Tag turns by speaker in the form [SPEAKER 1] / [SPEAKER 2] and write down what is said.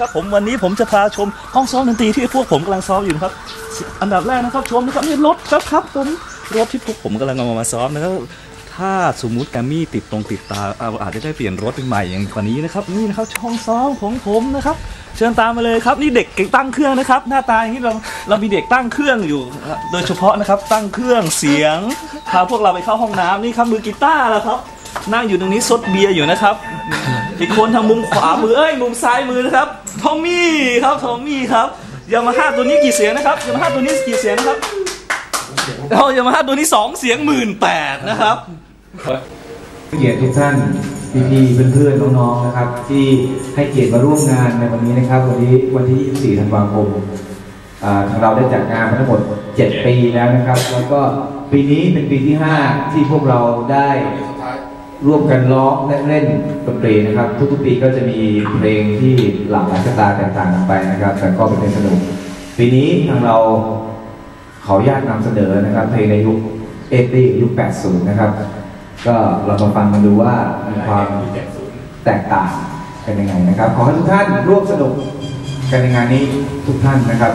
[SPEAKER 1] ครับผมวันนี้ผมจะพาชมห้องซ้อมดนตรีที่พวกผมกำลังซ้อมอยู่นะครับ อันดับแรกนะครับชมนะครับนี่รถครับครับผมรถที่พวกผมกำลังเอามาซ้อมนะครับถ้าสมมุติแกรมมี่ติดตรงติดตาเอาอาจจะได้เปลี่ยนรถเป็นใหม่อย่างกว่านี้นะครับนี่นะครับช่องซ้อมของผมนะครับ เชิญตามมาเลยครับนี่เด็กตั้งเครื่องนะครับ หน้าตาอย่างนี้เราเรามีเด็กตั้งเครื่องอยู่ โดยเฉพาะนะครับตั้งเครื่องเสียงพาพวกเราไปเข้าห้องน้ำนี่ครับมือกีตาร์แล้วครับนั่งอยู่ตรงนี้ซดเบียร์อยู่นะครับอีกคนทางมุมขวามือเอ้ยมุมซ้ายมือนะครับ ทอมมี่ครับทอมมี่ครับยามาฮ่าตัวนี้กี่เสียงนะครับยามาฮ่าตัวนี้กี่เสียงนะครับเอายามาฮ่าตัวนี้สองเสียงหมื่นแปดนะครับ
[SPEAKER 2] เกียรติทุกท่านพี่ๆเพื่อนๆน้องๆนะครับ ที่ให้เกียรติมาร่วมงานในวันนี้นะครับ วันนี้วันที่ 24 ธันวาคมทางเราได้จัดงานมาทั้งหมด 7 ปีแล้วนะครับ แล้วก็ปีนี้เป็นปีที่ 5 ที่พวกเราได้ ร่วมกันร้องและเล่นดนตรีนะครับ ทุกๆปีก็จะมีเพลงที่หลากหลายสไตล์แตกต่างกันไปนะครับ แต่ก็เป็นเพลงสนุก ปีนี้ทางเราขออนุญาตนำเสนอนะครับ เพลงในยุคเอตี้ยุค 80 นะครับ ก็เรามาฟังกันดูว่ามีความแตกต่างกันยังไงนะครับ ขอให้ทุกท่านร่วมสนุกกันในงานนี้ทุกท่านนะครับ